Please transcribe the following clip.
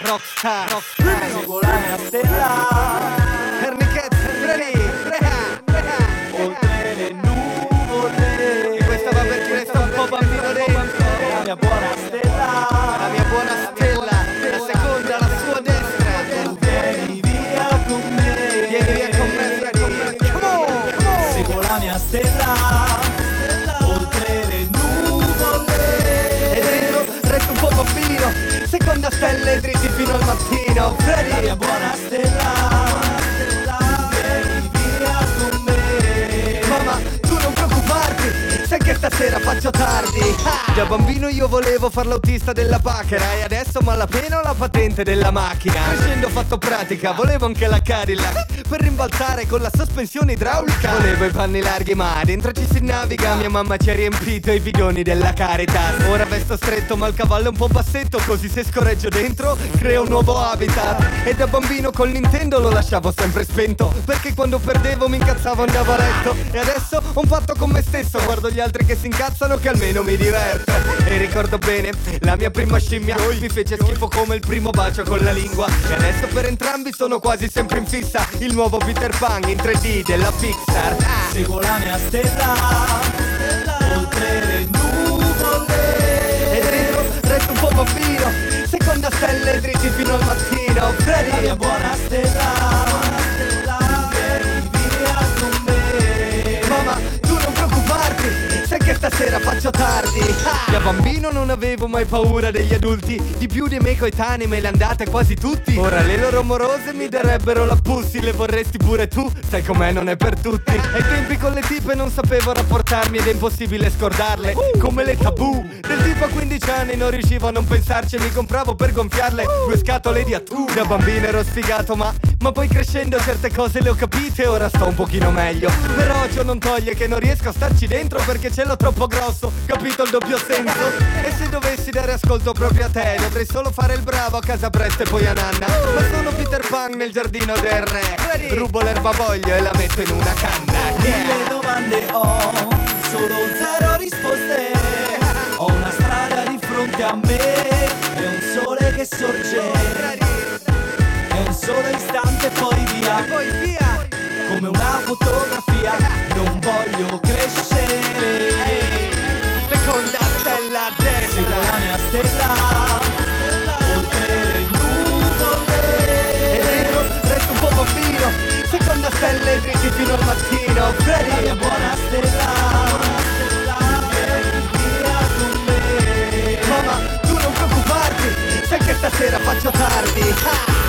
Rockstar, rockstar. Seguo la mia stella Ernichet, Freddy, Reha, Reha Oltre le nuvole. E questa va per chi resta un po' bambino dentro. La mia buona stella. La mia buona stella. La seconda, la sua destra. Vieni via con me. Vieni via con me, Freddy. Come on, come on. Seguo la mia stella Seconda stella e dritti fino al mattino. Freddy buona stella Stasera faccio tardi. Ah! Da bambino io volevo far l'autista della Pachera E adesso malapena ho la patente della macchina. Crescendo ho fatto pratica, volevo anche la Cadillac Per rimbalzare con la sospensione idraulica. Volevo i panni larghi ma dentro ci si naviga. Mia mamma ci ha riempito i bidoni della Caritas. Ora vesto stretto ma il cavallo è un po' bassetto Così se scorreggio dentro creo un nuovo habitat. E da bambino col Nintendo lo lasciavo sempre spento Perché quando perdevo mi incazzavo andavo a letto. E adesso ho un patto con me stesso Guardo gli altri che si incazzano che almeno mi diverto. E ricordo bene la mia prima scimmia. Mi fece schifo come il primo bacio con la lingua. E adesso per entrambi sono quasi sempre in fissa. Il nuovo Peter Pan in 3D della Pixar. Seguo la mia stella Oltre le nuvole. E dentro resto un po' bambino Seconda stella e dritti fino al mattino. Freddy. La mia buona stella stasera faccio tardi! Da bambino non avevo mai paura degli adulti. Di più dei miei coetanei me le andate quasi tutti. Ora le loro morose mi darebbero la pussy Le vorresti pure tu, sai com'è non è per tutti. Ai tempi con le tipe non sapevo rapportarmi Ed è impossibile scordarle. Come le tabù. Del tipo a 15 anni non riuscivo a non pensarci Mi compravo per gonfiarle. Due scatole di attu. Da bambino ero sfigato ma Ma poi crescendo certe cose le ho capite Ora sto un pochino meglio. Però ciò non toglie che non riesco a starci dentro Perché ce l'ho troppo grosso Capito il doppio senso? E se dovessi dare ascolto proprio a te Dovrei solo fare il bravo a casa presto e poi a nanna. Ma sono Peter Pan nel giardino del re. Rubo l'erbavoglio e la metto in una canna. Mille domande ho Solo zero risposte. Ho una strada di fronte a me E un sole che sorge. È un solo istante poi via. Poi via. Come una fotografia Non voglio crescere. Seconda stella destra Seguo la mia stella Oltre le nuvole E dentro resto un po' bambino. Seconda stella e dritti fino al mattino. Freddy La mia buona stella Mamma, tu non preoccuparti Sai che stasera faccio tardi. Ah!